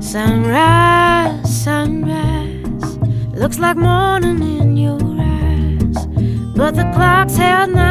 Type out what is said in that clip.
Sunrise, sunrise, looks like morning in your eyes, but the clock's held nine.